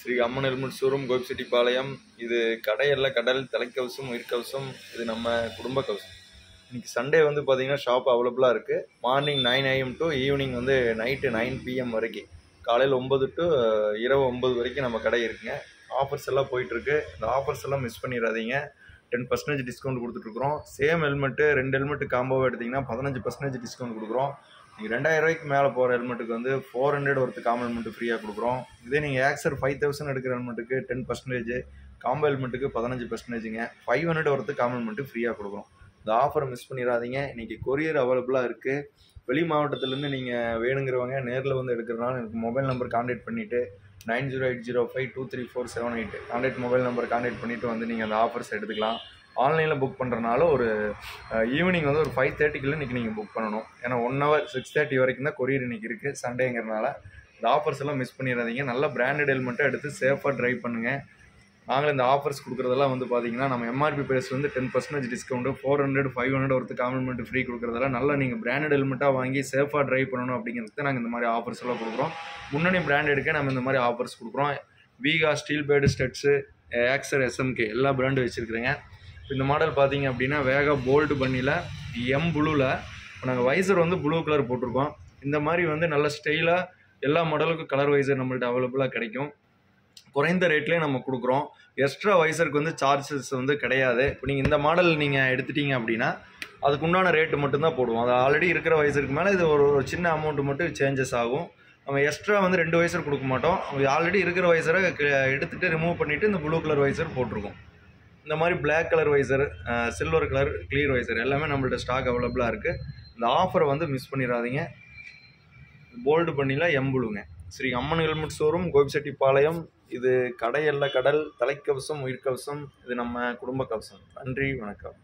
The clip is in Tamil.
ஸ்ரீ அம்மன் ஹெல்மெட் ஷோரூம் கோபிச்செட்டிப்பாளையம் இது கடையல்ல கடல் தலைக்கவசம் உயிர்கவசம் இது நம்ம குடும்ப கவசம். இன்னைக்கு சண்டே வந்து பார்த்தீங்கன்னா ஷாப் அவைலபிளாக இருக்குது morning nine AM to evening வந்து நைட்டு நைன் பிஎம் வரைக்கும். காலையில் ஒம்பது டு இரவு ஒம்பது வரைக்கும் நம்ம கடை இருக்குங்க. ஆஃபர்ஸ் எல்லாம் போயிட்டுருக்கு. இந்த ஆஃபர்ஸ் எல்லாம் மிஸ் பண்ணிடாதீங்க. டென் பர்சன்டேஜ் டிஸ்கவுண்ட் கொடுத்துட்ருக்குறோம் சேம் ஹெல்மெட்டு ரெண்டு ஹெல்மெட்டு காம்போவாக எடுத்திங்கன்னா பதினஞ்சு பர்சன்டேஜ் டிஸ்கவுண்ட் கொடுக்குறோம். நீங்கள் ரெண்டாயிரம் ரூபாய்க்கு மேலே போகிற ஹெல்மெட்டுக்கு வந்து ஃபோர் ஹண்ட்ரட் ஒருத்து காம்போ ஹெல்மெட்டு ஃப்ரீயாக கொடுக்குறோம். இதே நீங்கள் ஆக்சர் ஃபைவ் தௌசண்ட் எடுக்கிற ஹெல்மெட்டுக்கு டென் பர்சன்டேஜ் காம்போ ஹெல்மெட்டுக்கு பதினஞ்சு பர்சன்டேஜுங்க ஃபைவ் ஹண்ட்ரட் ஒருத்து காம்போ ஹெல்மெட்டு ஃப்ரீயாக கொடுக்குறோம். இந்த ஆஃபரை மிஸ் பண்ணிடாதீங்க. இன்றைக்கி கொரியர் அவைலபிளாக இருக்குது வெளி மாவட்டத்துலேருந்து நீங்கள் வேணுங்கிறவங்க நேரில் வந்து எடுக்கிறனால எனக்கு மொபைல் நம்பர் கான்டாக்ட் பண்ணிவிட்டு nine zero eight zero five two three four seven eight contact mobile number contact பண்ணிவிட்டு வந்து நீங்கள் அந்த ஆஃபர்ஸ் எடுத்துக்கலாம். ஆன்லைனில் புக் பண்ணுறனால ஒரு ஈவினிங் வந்து ஒரு ஃபைவ் தேர்ட்டிக்குள்ளே இன்றைக்கி நீங்கள் புக் பண்ணணும். ஏன்னா ஒன் ஹவர் சிக்ஸ் தேர்ட்டி வரைக்கும் தான் கொரியர் இன்றைக்கி இருக்குது சண்டேங்கிறனால இந்த ஆஃபர்ஸ் எல்லாம் மிஸ் பண்ணிடாதீங்க. நல்ல பிராண்டட் ஹெல்மெட்டை எடுத்து சேஃபாக ட்ரைவ் பண்ணுங்கள் நாங்களும் இந்த ஆஃபர்ஸ் கொடுக்குறதெல்லாம் வந்து பார்த்தீங்கன்னா நம்ம எம்ஆர்பி ப்ரைஸ் வந்து ten percentage discount four hundred five hundred ஒருத்து compliment free கொடுக்குறதெல்லாம் நல்லா நீங்கள் பிராண்டட் ஹெல்மெட்டாக வாங்கி சேஃபாக ட்ரைவ் பண்ணணும் அப்படிங்கிறதுக்கு நாங்கள் இந்த மாதிரி ஆஃபர்ஸ் எல்லாம் கொடுக்குறோம். முன்னணி பிராண்ட் எடுக்க நம்ம இந்த மாதிரி ஆஃபர்ஸ் கொடுக்குறோம். Vega Steelbird Studds Axor SMK எல்லா பிராண்டும் வச்சுருக்குறேங்க. இந்த மாடல் பார்த்தீங்க அப்படின்னா வேகா போல்டு பண்ணியில் எம் ப்ளூவில் நாங்கள் வைசர் வந்து ப்ளூ கலர் போட்டிருக்கோம். இந்த மாதிரி வந்து நல்ல ஸ்டைலாக எல்லா மாடலுக்கும் கலர் வைசர் நம்மள்ட்ட அவைலபிளாக கிடைக்கும். குறைந்த ரேட்லேயே நம்ம கொடுக்குறோம். எக்ஸ்ட்ரா வைசருக்கு வந்து சார்ஜஸ் வந்து கிடையாது. இப்போ நீங்கள் இந்த மாடல் நீங்கள் எடுத்துட்டீங்க அப்படின்னா அதுக்கு உண்டான ரேட்டு மட்டும்தான் போடுவோம். அது ஆல்ரெடி இருக்கிற வயசுக்கு மேலே இது ஒரு ஒரு சின்ன அமௌண்ட்டு மட்டும் சேஞ்சஸ் ஆகும். நம்ம எக்ஸ்ட்ரா வந்து ரெண்டு வயசர் கொடுக்க மாட்டோம். ஆல்ரெடி இருக்கிற வயசரை எடுத்துகிட்டு ரிமூவ் பண்ணிவிட்டு இந்த ப்ளூ கலர் வைசர் போட்டிருக்கோம். இந்த மாதிரி black colour visor silver colour clear visor எல்லாமே நம்மள்ட்ட ஸ்டாக் அவைலபிளாக இருக்குது இந்த ஆஃபரை வந்து மிஸ் பண்ணிடாதீங்க. போல்டு பண்ணிலாம் எம்புழுங்க ஸ்ரீ அம்மன் ஹெல்மெட் ஷோரூம் கோபிச்செட்டிப்பாளையம் இது கடையல்ல கடல் தலைக்கவசம் உயிர்கவசம் இது நம்ம குடும்ப கவசம். நன்றி வணக்கம்.